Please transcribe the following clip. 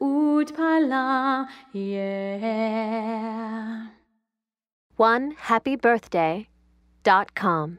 Utpala, yeah. One happy birthday dot com.